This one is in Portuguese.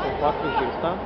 São quatro giros, tá?